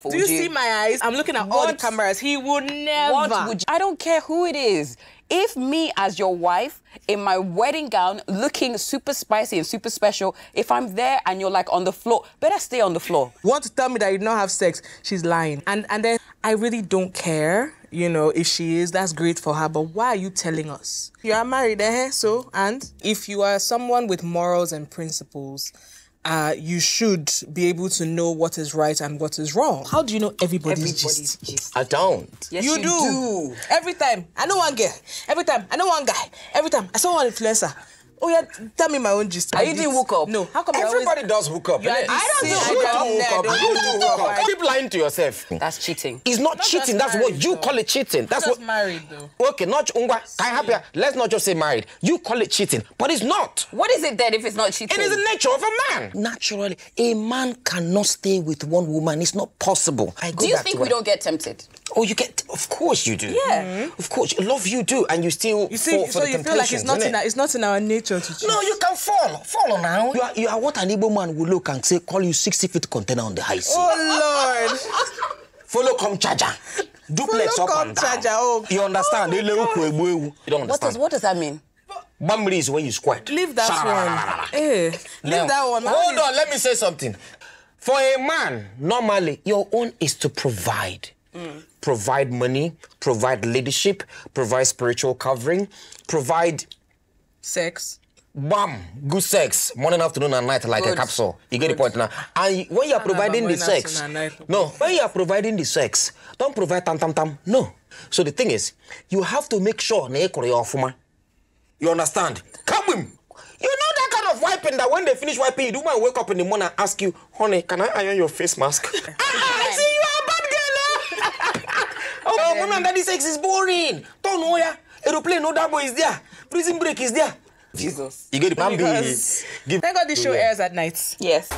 Do Would you, see my eyes? I'm looking at all the cameras. He would never. What would you, I don't care who it is. If me as your wife in my wedding gown looking super spicy and super special, if I'm there and you're like on the floor, better stay on the floor. want to tell me that you did not have sex, she's lying. And and then I really don't care, you know, if she is, that's great for her. But why are you telling us? You are married, eh? So, and if you are someone with morals and principles, uh, you should be able to know what is right and what is wrong. How do you know everybody's, Everybody's gist? gist. I don't. Yes, You, you do. Every time. I know one girl. Every time. I know one guy. Every time. I saw one influencer. Oh yeah, tell me my own gist. Are you doing hook up? No. How come Everybody always... does hook up. You? I don't do You hook up. do hook up. No, You don't do do hook hook up. up. Keep lying to yourself. That's cheating. It's not, Not cheating. just That's what you though. call it cheating. That's just what. married though. Okay, not Ungwa. Can I help you? Let's not just say married. You call it cheating, but it's not. What is it then if it's not cheating? It is the nature of a man. Naturally, a man cannot stay with one woman. It's not possible. I go Do you back think to we don't get tempted? Oh, you get. Of course you do. Yeah. Of course, love you do, and you still You see, fall so the you feel like it's not in it's not in our nature cheat. No, you can fall. Follow now. You are, you are what an Igbo man will look and say, call you 60 feet container on the high sea. Oh Lord. Follow come charger. Duplex Follow up come and down. charger, oh. You understand? Ewu. You don't What does understand. what does that mean? Bambri is when you squirt. Leave that Sha-la-la-la-la-la. one. Eh. Now, Leave that one. Hold on, let me say something. For a man, normally, your own is to provide. Provide money, provide leadership, provide spiritual covering, provide Sex. bam, good sex, morning, afternoon, and night, like a Good. capsule. You get the point now. And when you are providing the sex, no, when you are providing the sex, don't provide tam tam tam. No. So the thing is, you have to make sure na ekore. You understand? Come him. You know that kind of wiping that when they finish wiping, you do man wake up in the morning and ask you, honey, can I iron your face mask? ah, I see you are a bad girl. oh, oh and daddy sex is boring. Don't know ya. Aeroplane, no double is there. Prison break is there. Jesus. You get the plan B. Because Give thank God this show airs at night. Yes.